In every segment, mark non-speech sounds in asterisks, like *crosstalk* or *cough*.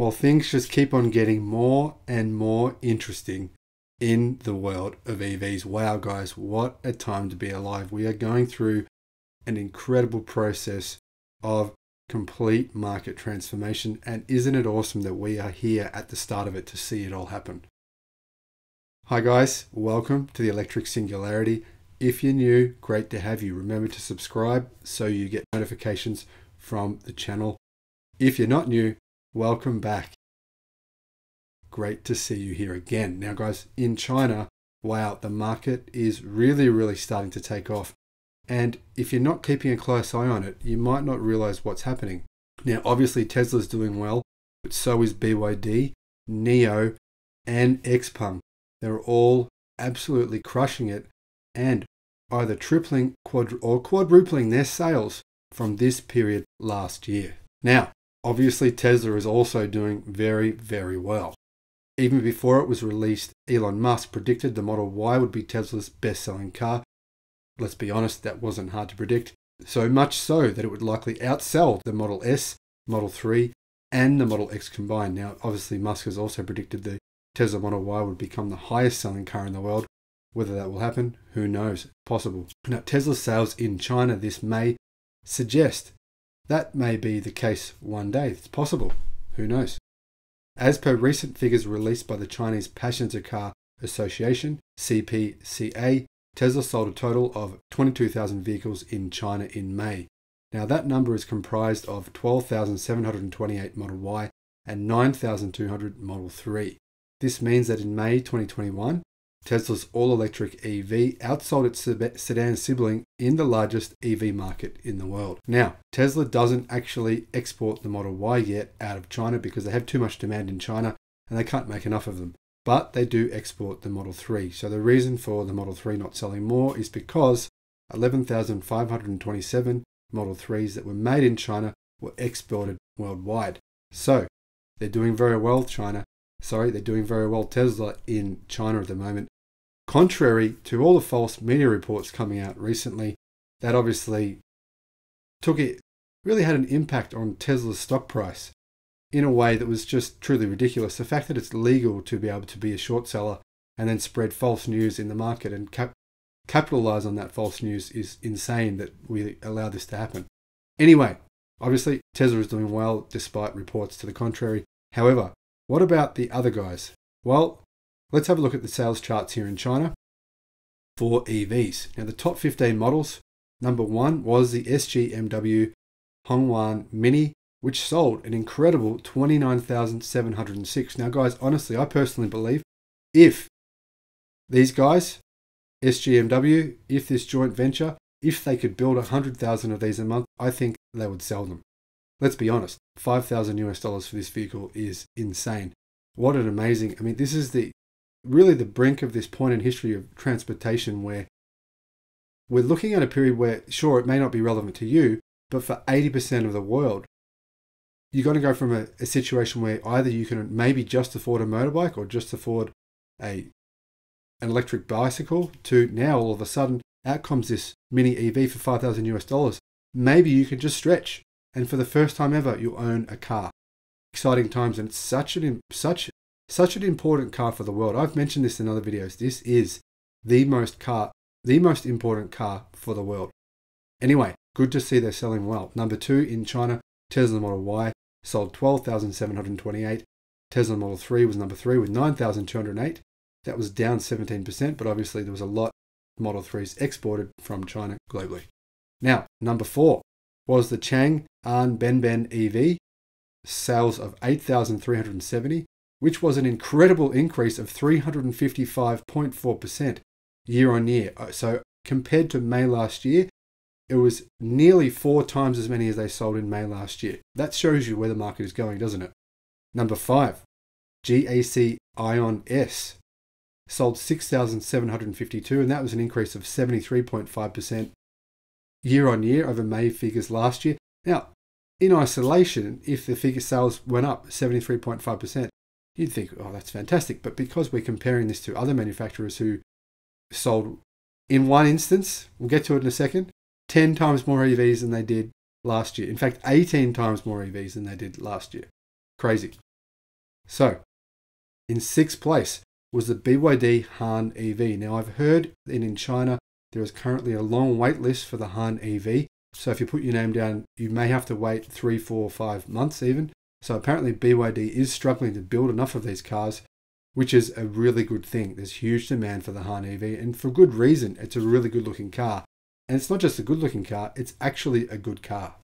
Well, things just keep on getting more and more interesting in the world of EVs. Wow, guys, what a time to be alive. We are going through an incredible process of complete market transformation. And isn't it awesome that we are here at the start of it to see it all happen? Hi, guys, welcome to the Electric Singularity. If you're new, great to have you. Remember to subscribe so you get notifications from the channel. If you're not new, welcome back. Great to see you here again. Now, guys, in China, wow, the market is really, really starting to take off. And if you're not keeping a close eye on it, you might not realize what's happening. Now, obviously, Tesla's doing well, but so is BYD, NIO, and XPeng. They're all absolutely crushing it and either tripling quad- or quadrupling their sales from this period last year. Now, obviously, Tesla is also doing very, very well. Even before it was released, Elon Musk predicted the Model Y would be Tesla's best selling car. Let's be honest, that wasn't hard to predict. So much so that it would likely outsell the Model S, Model 3, and the Model X combined. Now, obviously, Musk has also predicted the Tesla Model Y would become the highest selling car in the world. Whether that will happen, who knows? Possible. Now, Tesla's sales in China this May suggest that may be the case one day. It's possible. Who knows? As per recent figures released by the Chinese Passenger Car Association, CPCA, Tesla sold a total of 22,000 vehicles in China in May. Now, that number is comprised of 12,728 Model Y and 9,200 Model 3. This means that in May 2021, Tesla's all electric EV outsold its sedan sibling in the largest EV market in the world. Now, Tesla doesn't actually export the Model Y yet out of China because they have too much demand in China and they can't make enough of them. But they do export the Model 3. So the reason for the Model 3 not selling more is because 11,527 Model 3s that were made in China were exported worldwide. So they're doing very well, China, sorry, they're doing very well, Tesla, in China at the moment. Contrary to all the false media reports coming out recently, that obviously took it, really had an impact on Tesla's stock price in a way that was just truly ridiculous. The fact that it's legal to be able to be a short seller and then spread false news in the market and cap- capitalize on that false news is insane that we allow this to happen. Anyway, obviously, Tesla is doing well despite reports to the contrary. However, what about the other guys? Well, let's have a look at the sales charts here in China for EVs. Now, the top 15 models, number one was the SGMW Hongguang Mini, which sold an incredible 29,706. Now, guys, honestly, I personally believe if these guys, SGMW, if this joint venture, if they could build 100,000 of these a month, I think they would sell them. Let's be honest, 5,000 US dollars for this vehicle is insane. What an amazing, I mean, this is the really the brink of this point in history of transportation where we're looking at a period where, sure, it may not be relevant to you, but for 80% of the world, you're going to go from a, a situation where either you can maybe just afford a motorbike or just afford a an electric bicycle to now all of a sudden out comes this mini EV for 5,000 US dollars. Maybe you can just stretch and for the first time ever, you own a car. Exciting times, and it's such an such such an important car for the world. I've mentioned this in other videos. This is the most car, the most important car for the world. Anyway, good to see they're selling well. Number two in China, Tesla Model Y sold 12,728. Tesla Model 3 was number three with 9,208. That was down 17%, but obviously there was a lot Model 3s exported from China globally. Now, number four, was the Chang An Benben EV, sales of 8,370, which was an incredible increase of 355.4% year on year. So compared to May last year, it was nearly four times as many as they sold in May last year. That shows you where the market is going, doesn't it? Number five, GAC Aion S sold 6,752, and that was an increase of 73.5% year on year over May figures last year. Now, in isolation, if the figure sales went up 73.5%, you'd think, oh, that's fantastic. But because we're comparing this to other manufacturers who sold, in one instance, we'll get to it in a second, 10 times more EVs than they did last year. In fact, 18 times more EVs than they did last year. Crazy. So, in sixth place was the BYD Han EV. Now, I've heard that in China there is currently a long wait list for the Han EV. So, if you put your name down, you may have to wait three, four, five months even. So, apparently, BYD is struggling to build enough of these cars, which is a really good thing. There's huge demand for the Han EV, and for good reason. It's a really good looking car. And it's not just a good looking car, it's actually a good car.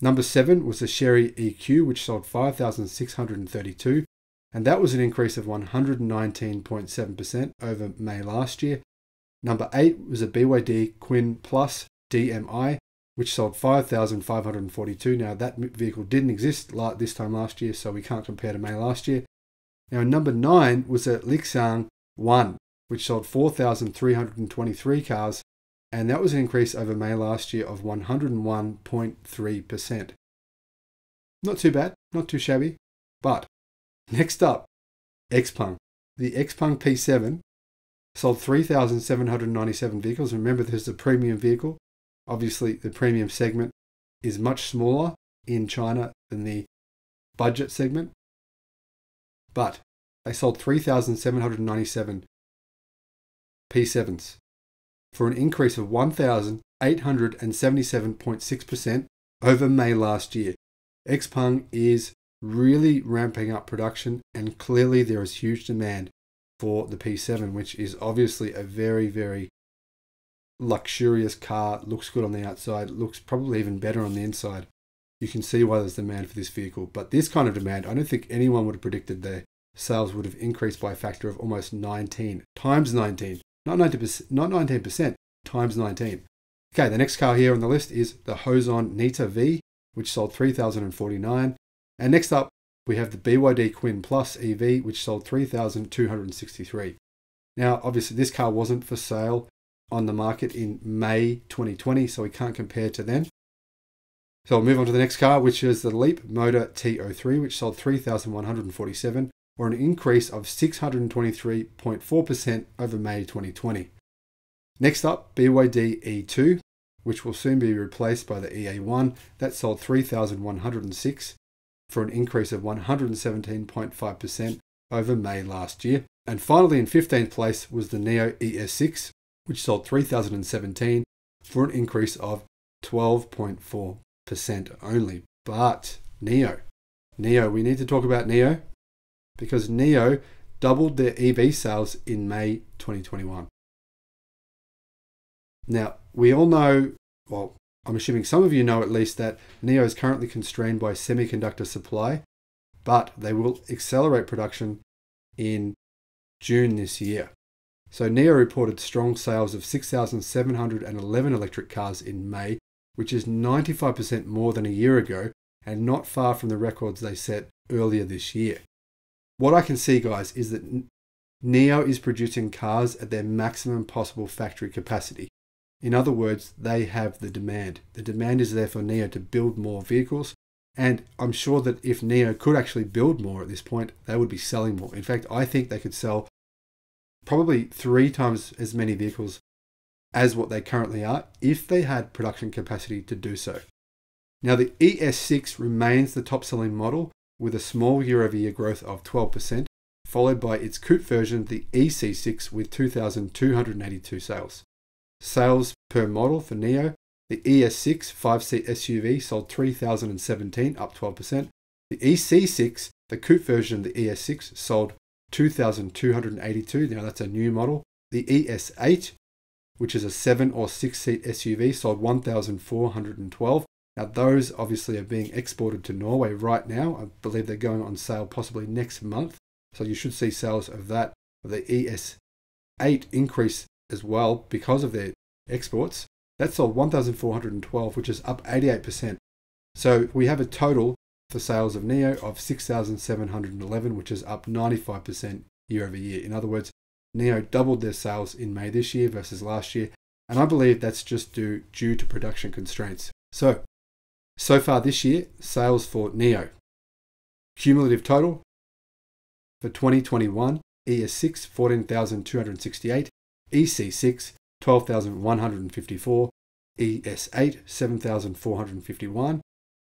Number seven was the Chery EQ, which sold 5,632, and that was an increase of 119.7% over May last year. Number eight was a BYD Qin Plus DMI, which sold 5,542. Now, that vehicle didn't exist this time last year, so we can't compare to May last year. Now, number nine was a Lexan 1, which sold 4,323 cars and that was an increase over May last year of 101.3%. Not too bad, not too shabby. But next up, Xpeng. The Xpeng P7 sold 3,797 vehicles. Remember, this is a premium vehicle. Obviously, the premium segment is much smaller in China than the budget segment. But they sold 3,797 P7s for an increase of 1,877.6% over May last year. Xpeng is really ramping up production, and clearly there is huge demand for the P7, which is obviously a very, very luxurious car. Looks good on the outside, looks probably even better on the inside. You can see why there's demand for this vehicle. But this kind of demand, I don't think anyone would have predicted their sales would have increased by a factor of almost 19 times 19 not 90%, not 19%, times 19. Okay, the next car here on the list is the Hozon Neta V, which sold 3,049. And next up, we have the BYD Qin Plus EV, which sold 3,263. Now, obviously, this car wasn't for sale on the market in May 2020, so we can't compare to then. So we'll move on to the next car, which is the Leap Motor T03, which sold 3,147 or an increase of 623.4% over May 2020. Next up, BYD E2, which will soon be replaced by the EA1, that sold 3,106 for an increase of 117.5% over May last year. And finally, in 15th place was the NIO ES6, which sold 3,017 for an increase of 12.4% only. But NIO, NIO, we need to talk about NIO because NIO doubled their EV sales in May 2021. Now, we all know, well, I'm assuming some of you know at least that NIO is currently constrained by semiconductor supply, but they will accelerate production in June this year. So NIO reported strong sales of 6,711 electric cars in May, which is 95% more than a year ago and not far from the records they set earlier this year what I can see, guys, is that NIO is producing cars at their maximum possible factory capacity. In other words, they have the demand. The demand is there for NIO to build more vehicles. And I'm sure that if NIO could actually build more at this point, they would be selling more. In fact, I think they could sell probably three times as many vehicles as what they currently are if they had production capacity to do so. Now, the ES6 remains the top selling model with a small year over year growth of 12%, followed by its coupe version, the EC6, with 2,282 sales. Sales per model for NIO, the ES6 5 seat SUV sold 3,017, up 12%. The EC6, the coupe version of the ES6, sold 2,282. Now that's a new model. The ES8, which is a 7 or 6 seat SUV, sold 1,412. Now, those obviously are being exported to Norway right now. I believe they're going on sale possibly next month. So you should see sales of that, the ES8 increase as well because of their exports. That sold 1,412, which is up 88%. So we have a total for sales of NIO of 6,711, which is up 95% year over year. In other words, NIO doubled their sales in May this year versus last year. And I believe that's just due, due to production constraints. So so far this year, sales for NIO. Cumulative total for 2021 ES6 14,268, EC6 12,154, ES8 7,451,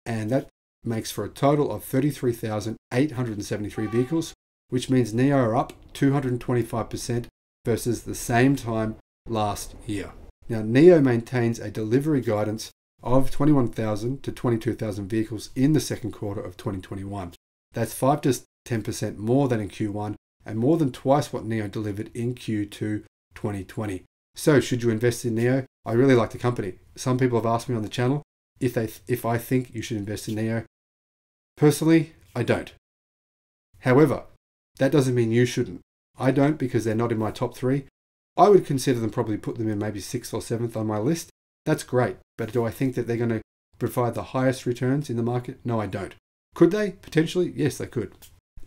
and that makes for a total of 33,873 vehicles, which means NIO are up 225% versus the same time last year. Now, NIO maintains a delivery guidance of 21,000 to 22,000 vehicles in the second quarter of 2021. That's 5 to 10% more than in Q1 and more than twice what NIO delivered in Q2 2020. So, should you invest in NIO? I really like the company. Some people have asked me on the channel if they if I think you should invest in NIO. Personally, I don't. However, that doesn't mean you shouldn't. I don't because they're not in my top 3. I would consider them probably put them in maybe 6th or 7th on my list. That's great, but do I think that they're going to provide the highest returns in the market? No, I don't. Could they? Potentially, yes, they could.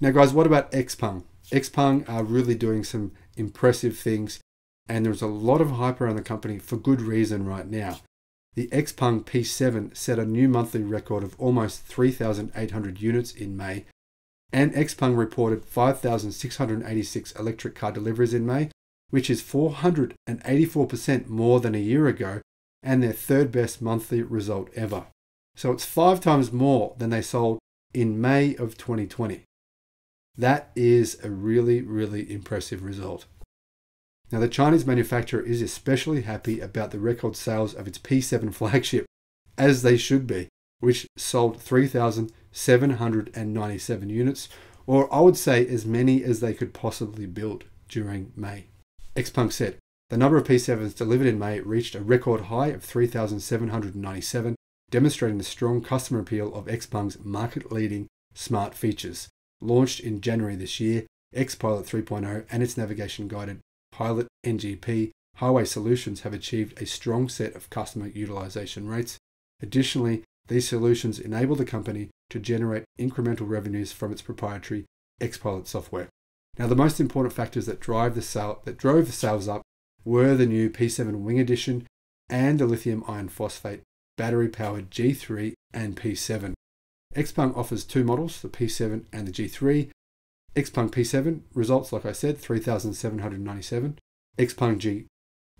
Now, guys, what about Xpeng? Xpeng are really doing some impressive things, and there's a lot of hype around the company for good reason right now. The Xpeng P7 set a new monthly record of almost 3,800 units in May, and Xpeng reported 5,686 electric car deliveries in May, which is 484% more than a year ago and their third best monthly result ever. So it's five times more than they sold in May of 2020. That is a really, really impressive result. Now, the Chinese manufacturer is especially happy about the record sales of its P7 *laughs* flagship, as they should be, which sold 3,797 units, or I would say as many as they could possibly build during May. Xpeng said, the number of P7s delivered in May reached a record high of 3,797, demonstrating the strong customer appeal of Xpeng's market leading smart features. Launched in January this year, Xpilot 3.0 and its navigation guided Pilot NGP highway solutions have achieved a strong set of customer utilization rates. Additionally, these solutions enable the company to generate incremental revenues from its proprietary Xpilot software. Now, the most important factors that drive the sale that drove the sales up were the new P7 Wing Edition and the lithium iron phosphate battery powered G3 and P7. Xpeng offers two models, the P7 and the G3. Xpeng P7 results, like I said, 3,797. Xpeng G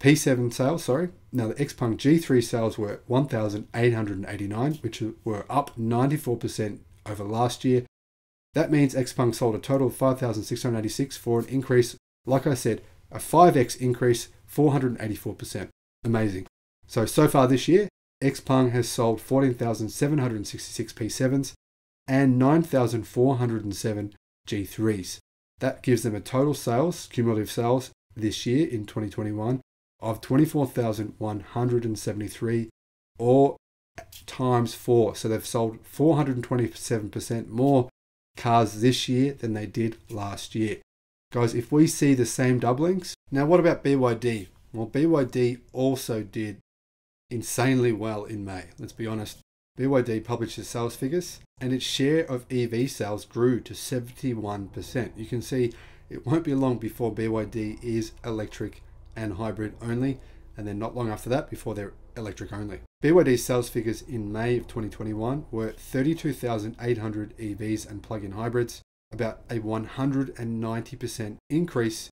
P7 sales, sorry. Now the Xpeng G3 sales were 1,889, which were up 94% over last year. That means Xpeng sold a total of 5,686 for an increase, like I said, a 5x increase, 484%. Amazing. So, so far this year, Xpeng has sold 14,766 P7s and 9,407 G3s. That gives them a total sales, cumulative sales this year in 2021 of 24,173 or times four. So they've sold 427% more cars this year than they did last year. Guys, if we see the same doublings, now what about BYD? Well, BYD also did insanely well in May. Let's be honest. BYD published its sales figures and its share of EV sales grew to 71%. You can see it won't be long before BYD is electric and hybrid only, and then not long after that before they're electric only. BYD's sales figures in May of 2021 were 32,800 EVs and plug in hybrids, about a 190% increase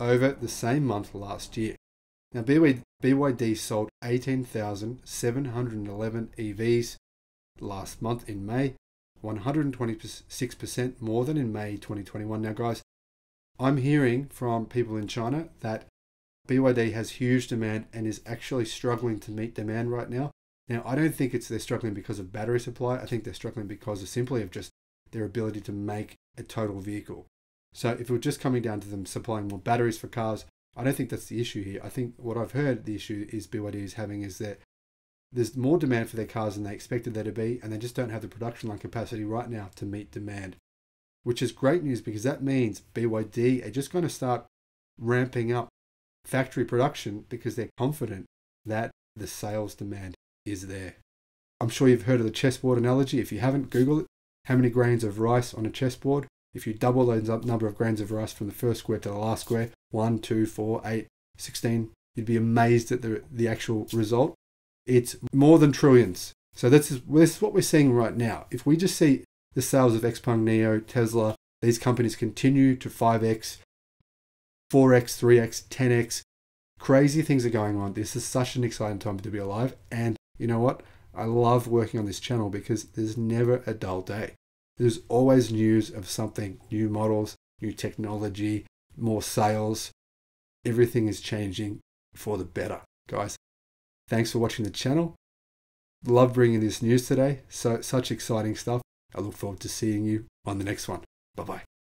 over the same month last year. Now, BYD sold 18,711 EVs last month in May, 126% more than in May 2021. Now, guys, I'm hearing from people in China that BYD has huge demand and is actually struggling to meet demand right now. Now, I don't think it's they're struggling because of battery supply. I think they're struggling because of simply of just their ability to make a total vehicle. So if it were just coming down to them supplying more batteries for cars, I don't think that's the issue here. I think what I've heard the issue is BYD is having is that there's more demand for their cars than they expected there to be, and they just don't have the production line capacity right now to meet demand. Which is great news because that means BYD are just going to start ramping up factory production because they're confident that the sales demand is there. I'm sure you've heard of the chessboard analogy. If you haven't, Google it. How many grains of rice on a chessboard? If you double those number of grains of rice from the first square to the last square, 1, 2, 4, 8, 16, you'd be amazed at the, the actual result. It's more than trillions. So this is, this is what we're seeing right now. If we just see the sales of Xpeng NIO, Tesla, these companies continue to 5x, 4x, 3x, 10x. Crazy things are going on. This is such an exciting time to be alive. And you know what? I love working on this channel because there's never a dull day. There's always news of something, new models, new technology, more sales. Everything is changing for the better, guys. Thanks for watching the channel. Love bringing this news today. So such exciting stuff. I look forward to seeing you on the next one. Bye bye.